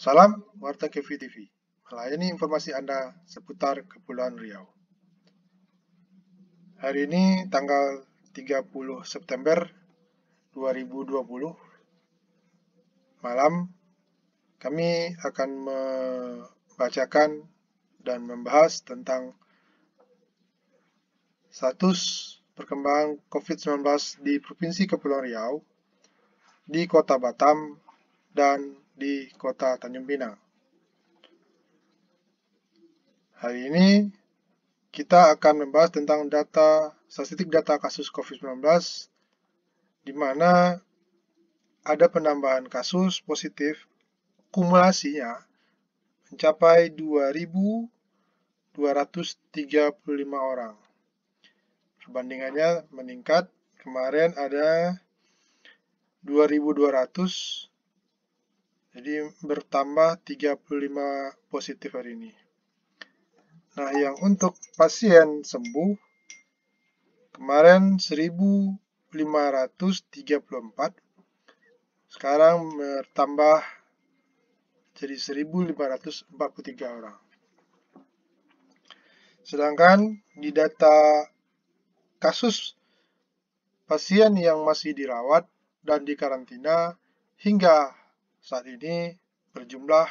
Salam Warta Kevi TV, melayani informasi Anda seputar Kepulauan Riau. Hari ini tanggal 30 September 2020, malam kami akan membacakan dan membahas tentang status perkembangan COVID-19 di Provinsi Kepulauan Riau, di Kota Batam, dan di Kota Tanjung Pinang. Hari ini kita akan membahas tentang data statistik data kasus COVID-19 di mana ada penambahan kasus positif kumulasinya mencapai 2.235 orang. Perbandingannya meningkat, kemarin ada 2.200, jadi bertambah 35 positif hari ini. Nah, yang untuk pasien sembuh, kemarin 1.534, sekarang bertambah jadi 1.543 orang. Sedangkan di data kasus pasien yang masih dirawat dan dikarantina hingga saat ini berjumlah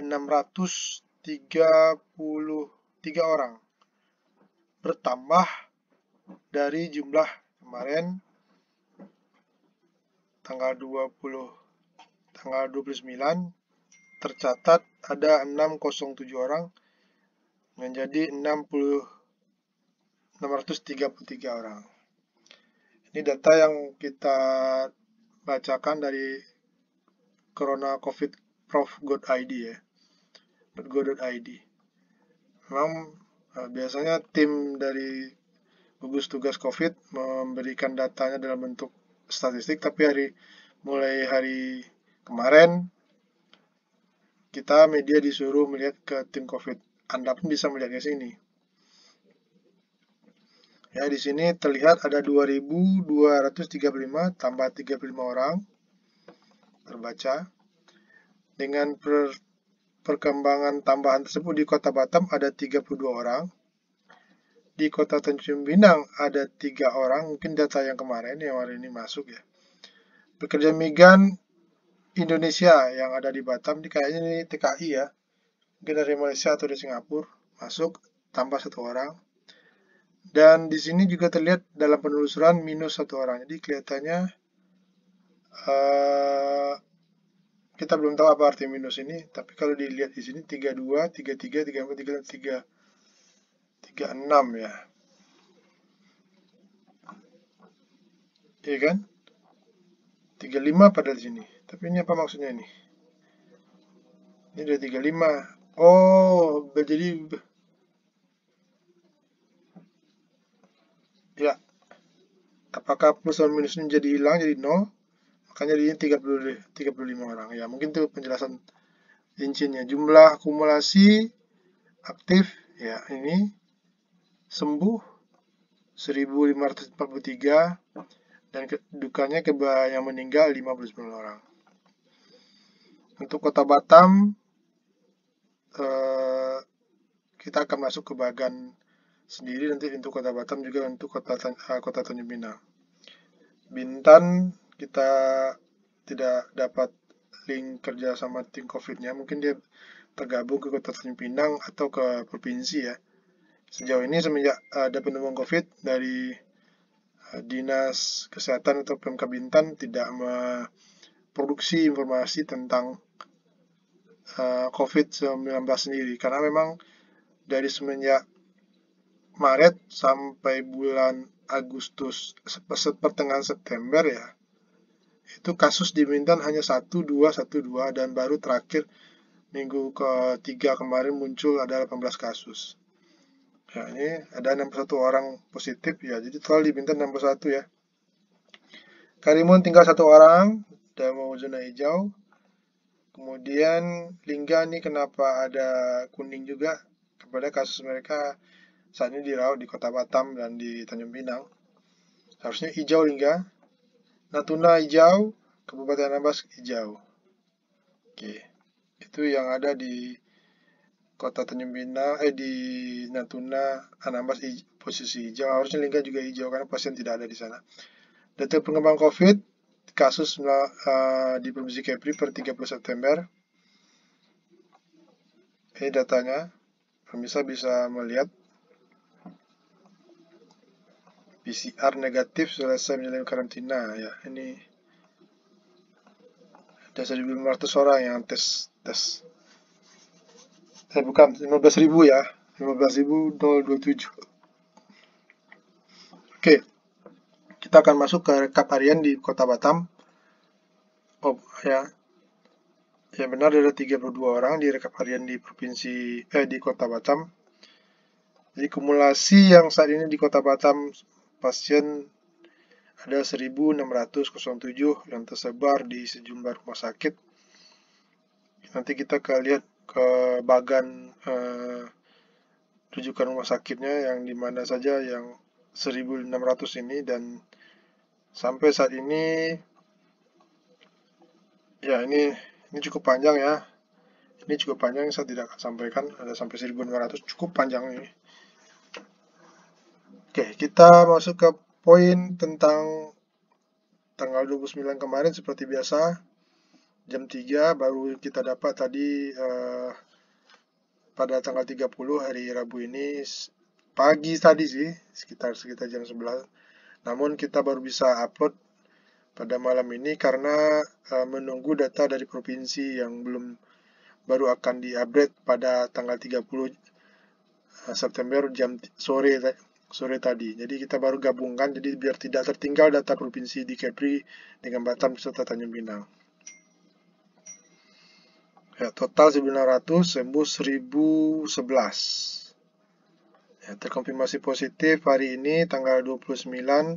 633 orang bertambah dari jumlah kemarin tanggal 20 tanggal 29 tercatat ada 607 orang menjadi 60 633 orang. Ini data yang kita bacakan dari Corona COVID Prof ID ya. .go.id. Memang eh, biasanya tim dari gugus tugas COVID memberikan datanya dalam bentuk statistik, tapi hari mulai hari kemarin kita media disuruh melihat ke tim COVID. Anda pun bisa melihat di sini. Ya, di sini terlihat ada 2235 tambah 35 orang terbaca. Dengan per, perkembangan tambahan tersebut di Kota Batam ada 32 orang. Di Kota Tanjung Pinang ada tiga orang, mungkin data yang kemarin yang hari ini masuk ya. Pekerja migran Indonesia yang ada di Batam, di kayaknya ini TKI ya. Mungkin dari Malaysia atau dari Singapura masuk tambah satu orang dan di sini juga terlihat dalam penelusuran minus satu orang. Jadi kelihatannya uh, kita belum tahu apa arti minus ini. Tapi kalau dilihat di sini 32, 33, 34, 33, 36 ya. Iya kan? 35 pada di sini. Tapi ini apa maksudnya ini? Ini udah 35. Oh, jadi ya apakah plus dan minus ini jadi hilang jadi nol ini 30 35 orang. Ya mungkin itu penjelasan rincinya jumlah akumulasi aktif ya ini sembuh 1543 dan dukanya ke yang meninggal 59 orang. Untuk kota Batam eh, kita akan masuk ke bagian sendiri. Nanti untuk kota Batam juga untuk kota uh, kota Tanjung Pinang. Bintan kita tidak dapat link kerja sama tim COVID-nya, mungkin dia tergabung ke kota Tanjung Pinang atau ke provinsi ya. Sejauh ini semenjak ada penemuan COVID dari uh, Dinas Kesehatan atau PMK Bintan tidak memproduksi informasi tentang uh, COVID-19 sendiri karena memang dari semenjak Maret sampai bulan Agustus pertengahan September ya itu kasus di Bintan hanya 1, 2, 1, 2 dan baru terakhir minggu ketiga kemarin muncul ada 18 kasus. Ya ini ada 61 orang positif ya jadi total di Bintan 61 ya. Karimun tinggal satu orang dan mau zona hijau. Kemudian Lingga ini kenapa ada kuning juga? Kepada kasus mereka saat ini dirawat di kota Batam dan di Tanjung Pinang. Harusnya hijau hingga Natuna hijau, Kabupaten Anambas hijau. Oke, itu yang ada di kota Tanjung Pinang, eh di Natuna, Anambas posisi hijau. Harusnya Lingga juga hijau karena pasien tidak ada di sana. Data pengembangan COVID, kasus uh, di Provinsi Kepri per 30 September. Ini datanya, pemirsa bisa melihat PCR negatif selesai menjalani karantina ya. Ini ada 1.500 orang yang tes tes. Eh bukan 15.000 ya. 15.027 oke. Kita akan masuk ke rekap harian di kota Batam. Oh ya. Ya benar ada 32 orang di rekap harian di provinsi eh di kota Batam. Jadi kumulasi yang saat ini di kota Batam pasien ada 1607 yang tersebar di sejumlah rumah sakit. Nanti kita ke lihat ke bagan eh, rujukan rumah sakitnya yang di mana saja yang 1600 ini. Dan sampai saat ini ya ini ini cukup panjang ya. Ini cukup panjang saya tidak akan sampaikan. Ada sampai 1500 cukup panjang ini Oke, kita masuk ke poin tentang tanggal 29 kemarin seperti biasa. Jam 3 baru kita dapat tadi uh, pada tanggal 30 hari Rabu ini pagi tadi sih, sekitar sekitar jam 11. Namun kita baru bisa upload pada malam ini karena uh, menunggu data dari provinsi yang belum baru akan diupdate pada tanggal 30 uh, September jam sore sore tadi. Jadi kita baru gabungkan jadi biar tidak tertinggal data provinsi di Kepri dengan Batam serta Tanjung Pinang. Ya, total 900, sembuh 1011. Ya, terkonfirmasi positif hari ini tanggal 29 uh,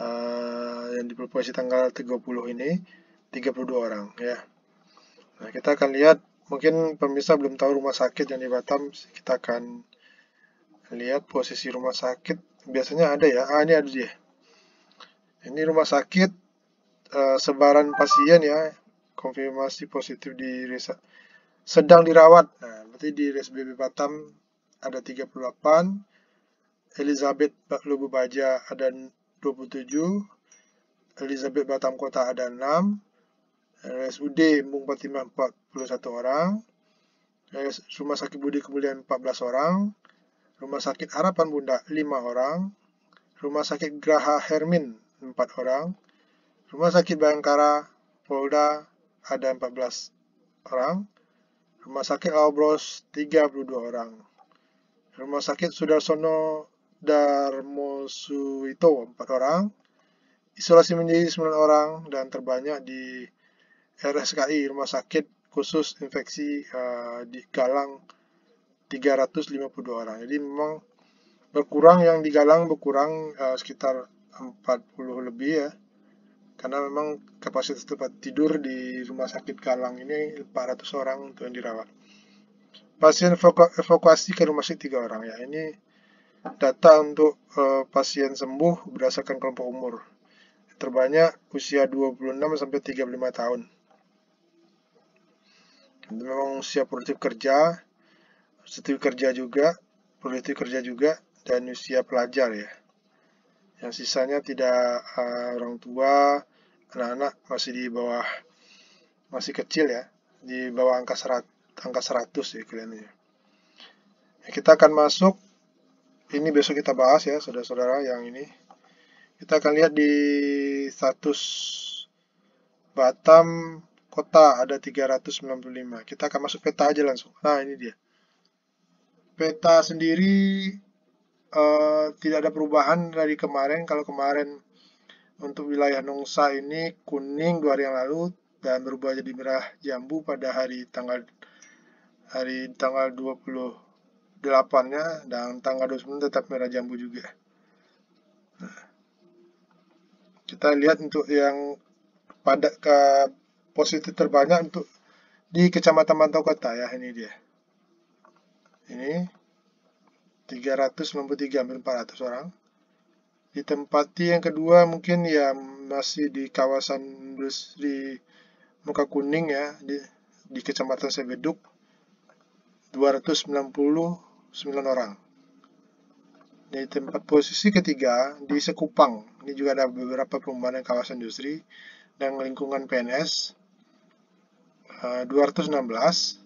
eh, yang di provinsi tanggal 30 ini 32 orang ya. Nah, kita akan lihat mungkin pemirsa belum tahu rumah sakit yang di Batam, kita akan lihat posisi rumah sakit. Biasanya ada ya. Ah ini ada dia. Ini rumah sakit uh, sebaran pasien ya. Konfirmasi positif di resa sedang dirawat. Nah berarti di RSBB Batam ada 38 Elizabeth Lubu Baja ada 27 Elizabeth Batam Kota ada 6 RSUD Embung Fatimah 41 orang Rumah Sakit Budi Kemuliaan 14 orang Rumah Sakit Harapan Bunda 5 orang, Rumah Sakit Graha Hermin 4 orang, Rumah Sakit Bayangkara Polda ada 14 orang, Rumah Sakit Aubros 32 orang, Rumah Sakit Sudarsono Darmosuito 4 orang, isolasi mandiri 9 orang, dan terbanyak di RSKI Rumah Sakit Khusus Infeksi uh, di Galang 352 orang. Jadi memang berkurang yang digalang berkurang uh, sekitar 40 lebih ya. Karena memang kapasitas tempat tidur di rumah sakit Galang ini 400 orang untuk yang dirawat. Pasien evaku evakuasi ke rumah sakit 3 orang ya. Ini data untuk uh, pasien sembuh berdasarkan kelompok umur. Terbanyak usia 26 sampai 35 tahun. Memang usia produktif kerja, studi kerja juga, produktif kerja juga, dan usia pelajar ya. Yang sisanya tidak uh, orang tua, anak-anak masih di bawah, masih kecil ya, di bawah angka serat, angka 100 ya kalian ya. Kita akan masuk, ini besok kita bahas ya saudara-saudara yang ini. Kita akan lihat di status Batam kota ada 395. Kita akan masuk peta aja langsung. Nah ini dia peta sendiri uh, tidak ada perubahan dari kemarin. Kalau kemarin untuk wilayah Nongsa ini kuning dua hari yang lalu dan berubah jadi merah jambu pada hari tanggal hari tanggal 28-nya dan tanggal 29 tetap merah jambu juga. Nah, kita lihat untuk yang pada ke positif terbanyak untuk di Kecamatan Mantau Kota ya ini dia ini 393 hampir 400 orang. Ditempati yang kedua mungkin ya masih di kawasan industri muka kuning ya di, di Kecamatan Sebeduk 299 orang. Di tempat posisi ketiga di Sekupang, ini juga ada beberapa perumahan kawasan industri dan lingkungan PNS 216 eh,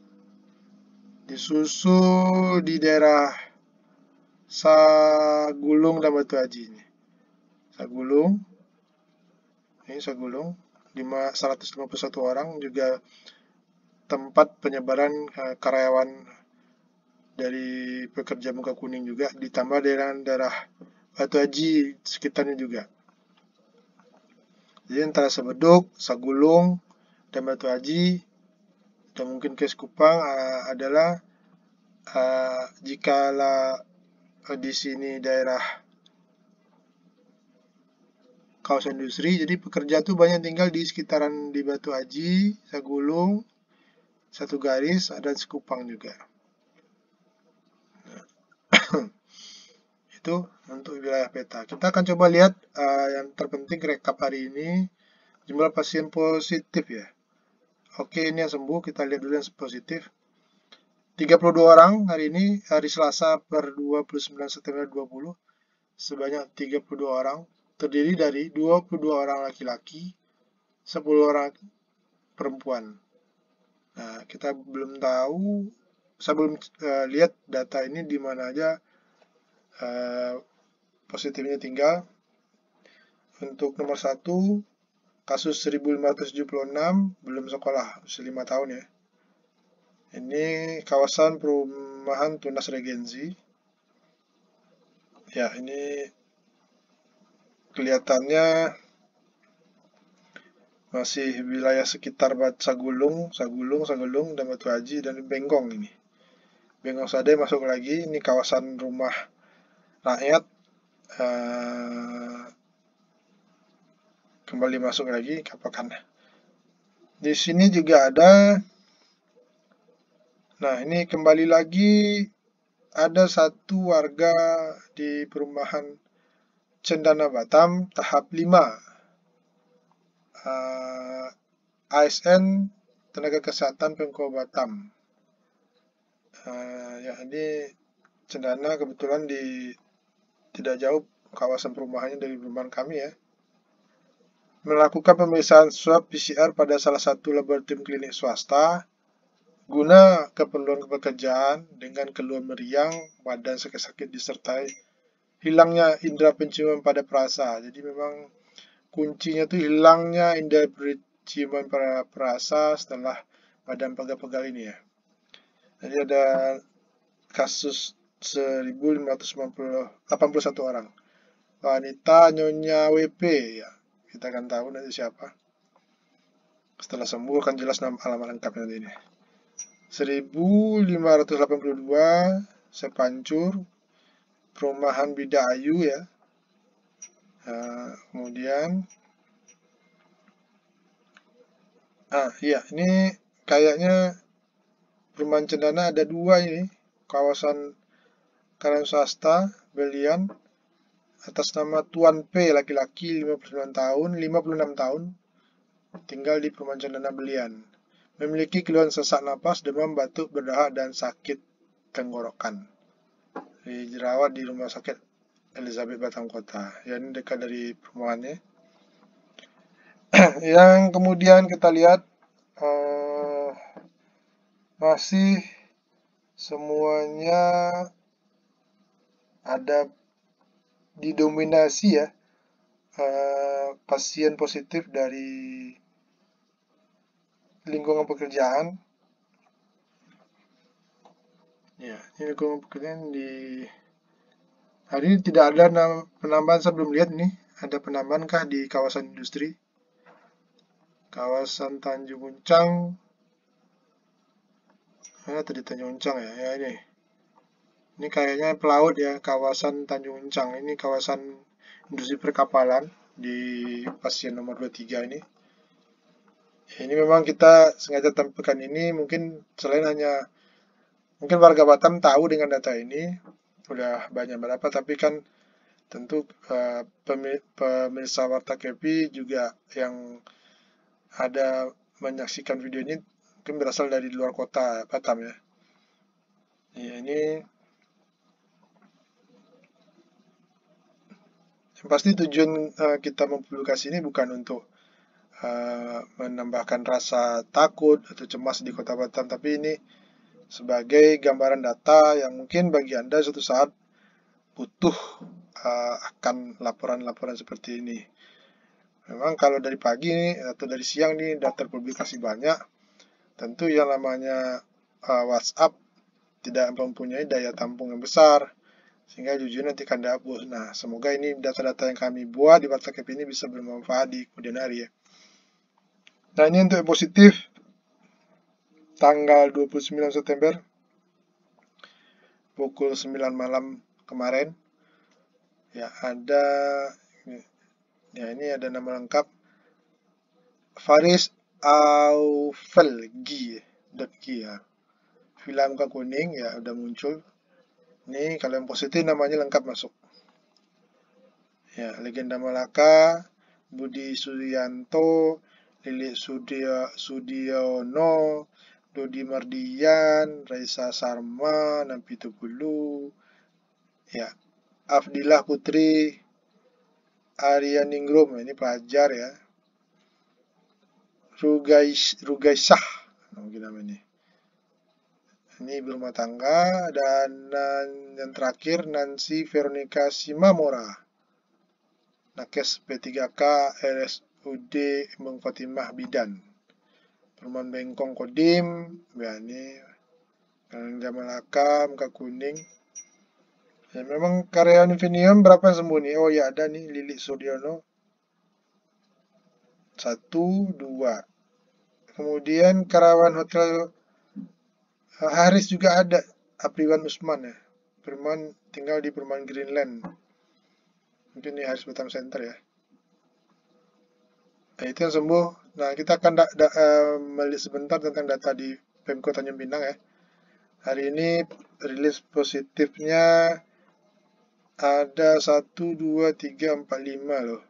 disusul di daerah Sagulung dan Batu Haji ini. Sagulung ini Sagulung 151 orang juga tempat penyebaran uh, karyawan dari pekerja muka kuning juga ditambah daerah daerah Batu Haji sekitarnya juga. Jadi antara Sebeduk, Sagulung, dan Batu Haji dan mungkin ke Kupang uh, adalah uh, jikalau uh, di sini daerah kawasan industri, jadi pekerja tuh banyak tinggal di sekitaran di Batu Haji, Sagulung, satu garis, ada Sekupang juga. itu untuk wilayah peta. Kita akan coba lihat uh, yang terpenting rekap hari ini jumlah pasien positif ya. Oke, ini yang sembuh. Kita lihat dulu yang positif. 32 orang hari ini, hari Selasa per 29 September 20. Sebanyak 32 orang. Terdiri dari 22 orang laki-laki, 10 orang perempuan. Nah, kita belum tahu, saya belum uh, lihat data ini di mana aja uh, positifnya tinggal. Untuk nomor satu, kasus 1576 belum sekolah, usia 5 tahun ya. Ini kawasan perumahan Tunas Regensi. Ya, ini kelihatannya masih wilayah sekitar Sagulung, Sagulung, Sagulung, dan Batu Haji, dan Benggong ini. Benggong Sade masuk lagi, ini kawasan rumah rakyat uh, kembali masuk lagi kapakan. Di sini juga ada. Nah ini kembali lagi ada satu warga di perumahan Cendana Batam tahap 5 uh, eh, ASN tenaga kesehatan Pemko Batam. Uh, ya ini Cendana kebetulan di tidak jauh kawasan perumahannya dari perumahan kami ya. Melakukan pemeriksaan swab PCR pada salah satu laboratorium klinik swasta guna keperluan pekerjaan dengan keluar meriang, badan sakit-sakit disertai hilangnya indera penciuman pada perasa. Jadi memang kuncinya itu hilangnya indera penciuman pada perasa setelah badan pegal-pegal ini ya. Jadi ada kasus 1581 orang. Wanita Nyonya WP ya. Kita akan tahu nanti siapa. Setelah sembuh akan jelas nama alamat lengkapnya nanti ini. 1582 Sepancur Perumahan Bidayu ya. Nah, kemudian Ah, iya, ini kayaknya perumahan cendana ada dua ini. Kawasan karyawan swasta Belian atas nama Tuan P laki-laki 59 tahun 56 tahun tinggal di perumahan Cendana Belian. Memiliki keluhan sesak napas demam batuk berdahak dan sakit tenggorokan. Dirawat di rumah sakit Elizabeth Batang Kota ya ini dekat dari perumahannya yang kemudian kita lihat uh, masih semuanya ada didominasi ya uh, pasien positif dari lingkungan pekerjaan. Ya, ini lingkungan pekerjaan di hari ini tidak ada penambahan saya belum lihat nih ada penambahan kah di kawasan industri? Kawasan Tanjung Uncang. Ya tadi Tanjung Uncang ya, ya ini ini kayaknya pelaut ya, kawasan Tanjung Uncang. Ini kawasan industri perkapalan di pasien nomor 23 ini. Ini memang kita sengaja tampilkan ini mungkin selain hanya mungkin warga Batam tahu dengan data ini udah banyak berapa tapi kan tentu uh, pemirsa Warta Kepi juga yang ada menyaksikan video ini mungkin berasal dari luar kota Batam ya. Ya ini yang pasti tujuan uh, kita mempublikasi ini bukan untuk uh, menambahkan rasa takut atau cemas di kota Batam, tapi ini sebagai gambaran data yang mungkin bagi Anda suatu saat butuh uh, akan laporan-laporan seperti ini. Memang kalau dari pagi atau dari siang nih data publikasi banyak, tentu yang namanya uh, WhatsApp tidak mempunyai daya tampung yang besar, sehingga jujur nanti akan dihapus. Nah, semoga ini data-data yang kami buat di WhatsApp ini bisa bermanfaat di kemudian hari ya. Nah, ini untuk positif, tanggal 29 September, pukul 9 malam kemarin, ya ada ya ini ada nama lengkap. Faris Aufelgi G ya. Muka kuning ya udah muncul ini kalau yang positif namanya lengkap masuk. Ya legenda Malaka Budi Sudianto Lili Sudio, Sudiono Dodi Mardian Raisa Sarma Nampito Bulu ya Afdilah Putri Arya Ningrum ini pelajar ya. Rugais Rugaisah mungkin nama ini ini berumah tangga dan, yang terakhir Nancy Veronica Simamora nakes P3K RSUD Mengkotimah Bidan Perumahan Bengkong Kodim ya ini Kalian Malaka muka kuning Ya, memang karyawan Infinium berapa yang sembuh nih? Oh ya ada nih Lili Suryono. Satu, dua. Kemudian karyawan hotel Haris juga ada. Apriwan Usman ya. Perumahan tinggal di perumahan Greenland. Mungkin ini Haris Batam Center ya. Nah, itu yang sembuh. Nah, kita akan uh, melihat sebentar tentang data di Pemko Tanjung Pinang ya. Hari ini rilis positifnya ada 1, 2, 3, 4, 5 loh.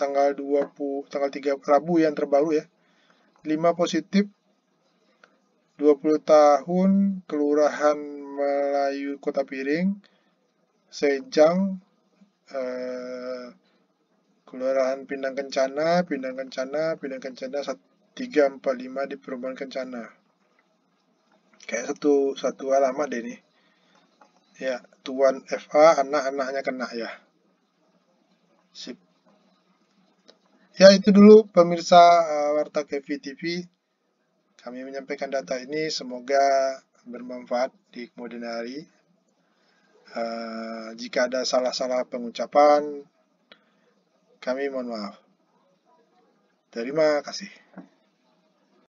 Tanggal 20, tanggal 3 Rabu yang terbaru ya. 5 positif 20 tahun Kelurahan Melayu Kota Piring Sejang eh, Kelurahan Pindang Kencana Pindang Kencana Pindang Kencana 345 di Perumahan Kencana kayak satu satu alamat deh nih Ya, tuan FA anak-anaknya kena ya. Sip. Ya, itu dulu pemirsa uh, Warta Kevi TV. Kami menyampaikan data ini semoga bermanfaat di kemudian hari. Uh, jika ada salah-salah pengucapan, kami mohon maaf. Terima kasih.